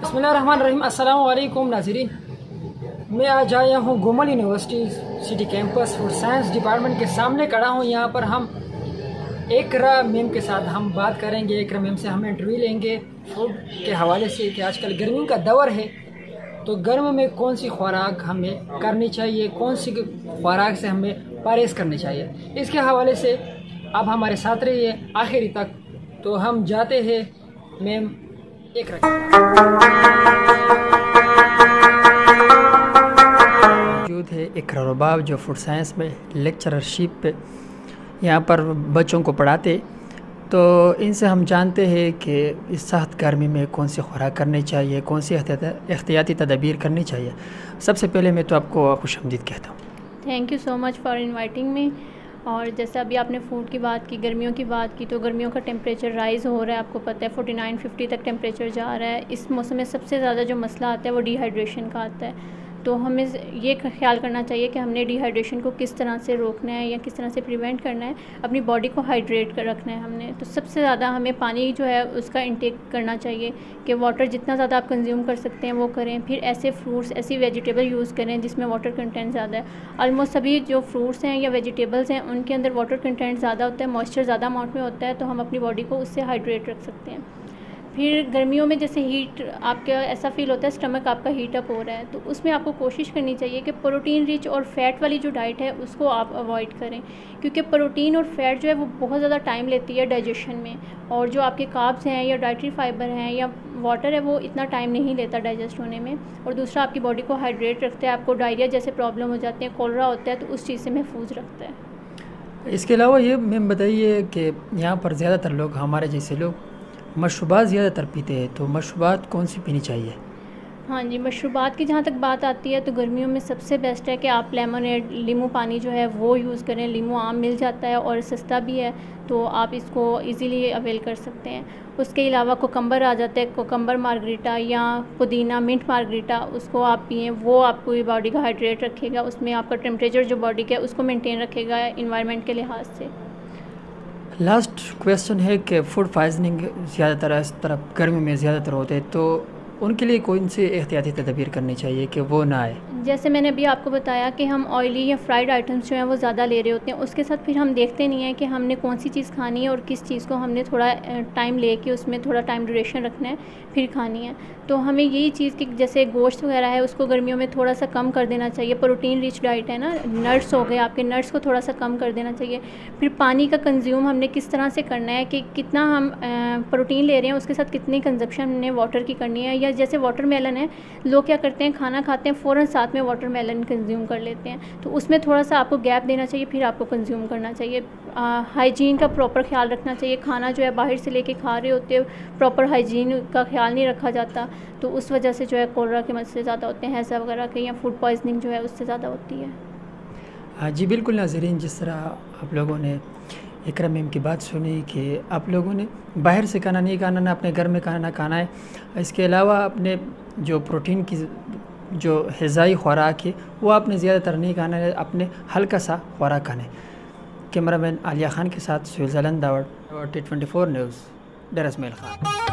बसमीम अल्लाम नाजरीन। मैं आज आया हूँ Gomal university city campus for science department के सामने खड़ा हूँ। यहाँ पर हम एकरा मैम के साथ हम बात करेंगे, एकरा मैम से हम इंटरव्यू लेंगे। फ़ूड के हवाले से कि आजकल गर्मियों का दौर है तो गर्म में कौन सी खुराक हमें करनी चाहिए, कौन सी खुराक से हमें परहेज करनी चाहिए? इसके हवाले से अब हमारे साथ रहिए, आखिरी तक। तो हम जाते हैं मैम एक मौजूद है इकरा रुबाब जो फ़ूड साइंस में लेक्चरशिप पे यहाँ पर बच्चों को पढ़ाते। तो इनसे हम जानते हैं कि इस सख्त गर्मी में कौन सी खुराक करनी चाहिए कौन सी एहतियाती तदबीर करनी चाहिए। सबसे पहले मैं तो आपको खुश आमदीद कहता हूँ। Thank you so much for inviting me और जैसे अभी आपने फ़ूड की बात की, गर्मियों की बात की तो गर्मियों का टेम्परेचर राइज़ हो रहा है, आपको पता है फोर्टी नाइन फिफ्टी तक टेम्परेचर जा रहा है। इस मौसम में सबसे ज़्यादा जो मसला आता है वो डिहाइड्रेशन का आता है। तो हमें ये ख्याल करना चाहिए कि हमने डिहाइड्रेशन को किस तरह से रोकना है या किस तरह से प्रिवेंट करना है, अपनी बॉडी को हाइड्रेट कर रखना है हमने। तो सबसे ज़्यादा हमें पानी जो है उसका इंटेक करना चाहिए कि वाटर जितना ज़्यादा आप कंज्यूम कर सकते हैं वो करें। फिर ऐसे फ्रूट्स ऐसी वेजिटेबल यूज़ करें जिसमें वाटर कंटेंट ज़्यादा है। ऑलमोस्ट सभी जो फ्रूट्स हैं या वेजिटेबल्स हैं, उनके अंदर वाटर कंटेंट ज़्यादा होता है मॉइस्चर ज़्यादा अमाउंट में होता है तो हम अपनी बॉडी को उससे हाइड्रेट रख सकते हैं। फिर गर्मियों में जैसे हीट आपका ऐसा फील होता है स्टमक आपका हीट अप हो रहा है तो उसमें आपको कोशिश करनी चाहिए कि प्रोटीन रिच और फैट वाली जो डाइट है, उसको आप अवॉइड करें। क्योंकि प्रोटीन और फैट जो है, वो बहुत ज़्यादा टाइम लेती है डाइजेशन में। और जो आपके काब्स हैं या डाइट्री फाइबर हैं या वाटर है, वो इतना टाइम नहीं लेता डाइजेस्ट होने में। और दूसरा, आपकी बॉडी को हाइड्रेट रखता है, आपको डायरिया जैसे प्रॉब्लम हो जाते हैं कोलरा होता है तो उस चीज़ से महफूज रखता है। इसके अलावा ये, मैम बताइए कि यहाँ पर ज़्यादातर लोग, हमारे जैसे लोग मशरूबात ज़्यादातर पीते हैं तो मशरूबात कौन सी पीनी चाहिए? हाँ जी, मशरूबात की जहाँ तक बात आती है तो गर्मियों में सबसे बेस्ट है कि आप लेमनेड लीमू पानी जो है, वो यूज़ करें। लीमू आम मिल जाता है और सस्ता भी है तो आप इसको इजीली अवेल कर सकते हैं। उसके अलावा कोकम्बर आ जाता है कोकम्बर मार्गरीटा या पुदीना मिंट मार्गरीटा उसको आप पिए, वो आपको बॉडी का हाइड्रेट रखेगा। उसमें आपका टेम्परेचर जो बॉडी का है, उसको मेनटेन रखेगा इन्वायरमेंट के लिहाज से। लास्ट क्वेश्चन है कि फ़ूड पॉइजनिंग ज़्यादातर इस तरफ़ गर्मी में ज़्यादातर होते हैं तो उनके लिए कौन सी एहतियाती तदबीर करनी चाहिए कि वो ना आए? जैसे मैंने अभी आपको बताया कि हम ऑयली या फ्राइड आइटम्स जो हैं वो ज़्यादा ले रहे होते हैं, उसके साथ फिर हम देखते नहीं हैं कि हमने कौन सी चीज़ खानी है और किस चीज़ को हमने थोड़ा टाइम ले के उसमें थोड़ा टाइम ड्यूरेशन रखना है, फिर खानी है। तो हमें यही चीज़ कि जैसे गोश्त वगैरह है, उसको गर्मियों में थोड़ा सा कम कर देना चाहिए प्रोटीन रिच डाइट है ना नट्स हो गए आपके नट्स को थोड़ा सा कम कर देना चाहिए। फिर पानी का कंज्यूम हमने किस तरह से करना है कि कितना हम प्रोटीन ले रहे हैं, उसके साथ कितनी कंजप्शन हमने वाटर की करनी है, या जैसे वाटर मेलन है, लोग क्या करते हैं, खाना खाते हैं, फ़ौरन साथ साथ में वाटर मेलन कंज्यूम कर लेते हैं। तो उसमें थोड़ा सा आपको गैप देना चाहिए, फिर आपको कंज्यूम करना चाहिए। हाइजीन का प्रॉपर ख्याल रखना चाहिए। खाना जो है बाहर से लेके खा रहे होते हैं प्रॉपर हाइजीन का ख्याल नहीं रखा जाता। तो उस वजह से जो है कोलरा के मसले ज़्यादा होते हैं हैज़ा वगैरह के या फ़ूड पॉइजनिंग जो है उससे ज़्यादा होती है। जी, बिल्कुल नाजरीन, जिस तरह आप लोगों ने इकरा मैम की बात सुनी कि आप लोगों ने बाहर से खाना नहीं खाना, ना अपने घर में खाना खाना है। इसके अलावा अपने जो प्रोटीन की जो हज़ाई खुराक है, वो आपने ज़्यादातर नहीं खाना है, अपने हल्का सा खुराक खाना कैमरा मैन आलिया ख़ान के साथ सुहेल जलन दावड़ टी ट्वेंटी न्यूज़ डरसमेल खान।